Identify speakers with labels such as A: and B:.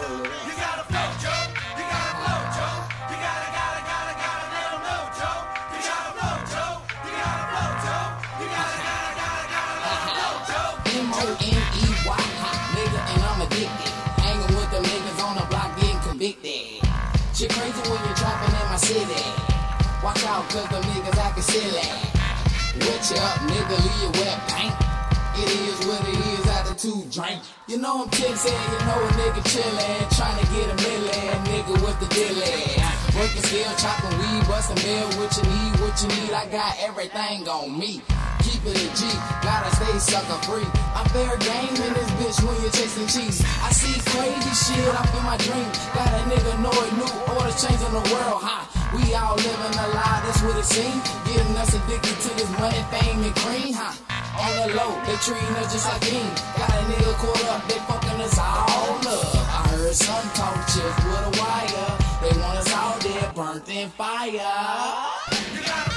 A: You gotta
B: flow, Joe. You gotta flow, Joe. You gotta, gotta, gotta, gotta let know, Joe. You gotta flow, Joe. You
A: gotta flow, Joe.
B: You gotta, gotta, gotta, gotta let know, Joe. M-O-N-E-Y, nigga, and I'm addicted. Hanging with the niggas on the block getting convicted. Shit crazy when you're dropping in my city. Watch out, cause the niggas acting silly. What you up, nigga? Leave your wet paint. It is what it is, attitude drink. You know I'm tipsy, you know it nigga chillin', tryna get a million, nigga with the dilly. Working still, chopping weed, bustin' bill, what you need, what you need, I got everything on me. Keep it a G, gotta stay sucker free. I'm fair game in this bitch when you're chasing cheese. I see crazy shit up in my dream. Got a nigga know it new order changing the world, huh? We all living a lie, that's what it seems. Getting us addicted to this money, fame, and cream, huh? On the low, they treating us just like king. Got a nigga caught up, they fucking us all something fire.